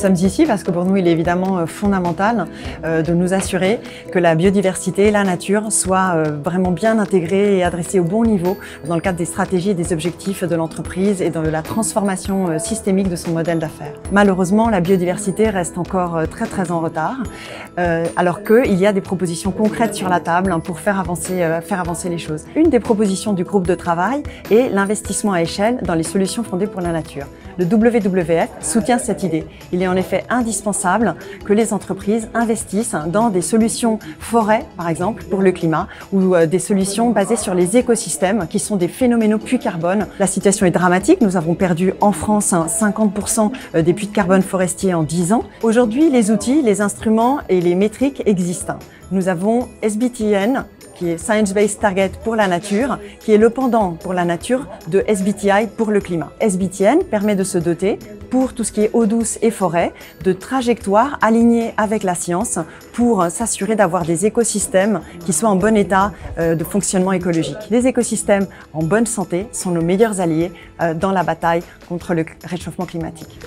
sommes ici parce que pour nous, il est évidemment euh, fondamental euh, de nous assurer que la biodiversité et la nature soient euh, vraiment bien intégrées et adressées au bon niveau dans le cadre des stratégies et des objectifs de l'entreprise et dans la transformation systémique de son modèle d'affaires. Malheureusement, la biodiversité reste encore très très en retard, alors qu'il y a des propositions concrètes sur la table hein, pour faire avancer, faire avancer les choses. Une des propositions du groupe de travail est l'investissement à échelle dans les solutions fondées pour la nature. Le WWF soutient cette idée. Il est en effet indispensable que les entreprises investissent dans des solutions forêt, par exemple, pour le climat, ou euh, des solutions basées sur les écosystèmes, qui sont des phénoménaux puits carbone. La situation est dramatique. Nous avons perdu en France 50% euh, des puits de carbone forestiers en 10 ans. Aujourd'hui, les outils, les instruments et les métriques existent. Nous avons SBTN, qui est Science Based Target pour la nature, qui est le pendant pour la nature de SBTI pour le climat. SBTN permet de se doter, pour tout ce qui est eau douce et forêt, de trajectoires alignées avec la science pour s'assurer d'avoir des écosystèmes qui soient en bon état euh, de fonctionnement écologique. Les écosystèmes en bonne santé sont nos meilleurs alliés euh, dans la bataille contre le réchauffement climatique.